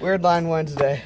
Weird line Wednesday.